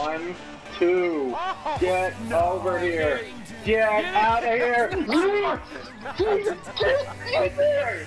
One, two. Oh, get over here. Get out of here. Get there.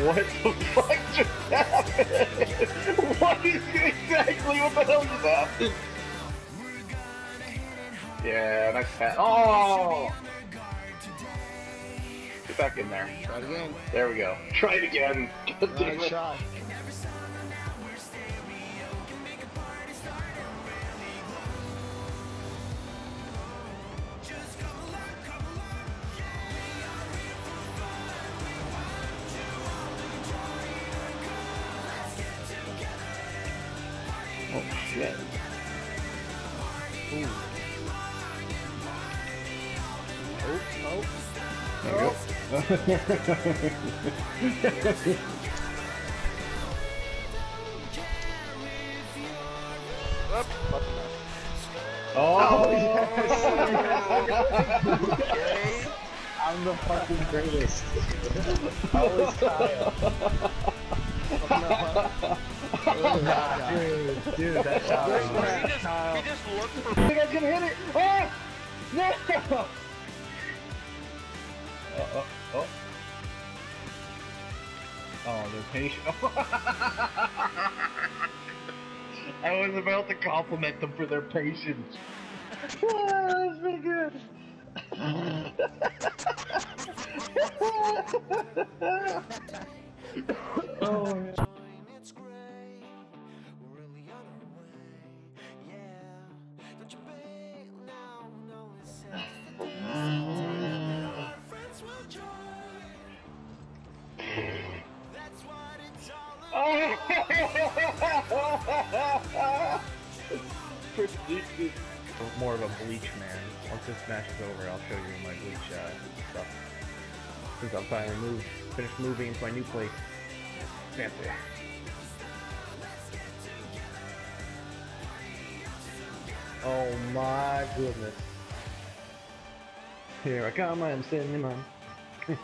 What the fuck just happened? what is exactly what the hell just happened? Yeah, nice pass. Oh! Get back in there. Try it again. There we go. Try it again. God damn it. shot. Shit. Ooh. Oh, oh. There you go. Whoop, up. Oh, oh Okay. I'm the fucking greatest. Always Kyle. Dude, dude, that shot was He just, he just looked for I think I can hit it. Oh! No! Oh, oh, oh. Oh, they're patient. I was about to compliment them for their patience. Oh, that's pretty good. oh, man. More of a bleach man. Once this match is over, I'll show you my bleach uh, stuff. Since I'm finally moved, finished moving into my new place. Fancy. Oh my goodness. Here I come, I'm sitting in my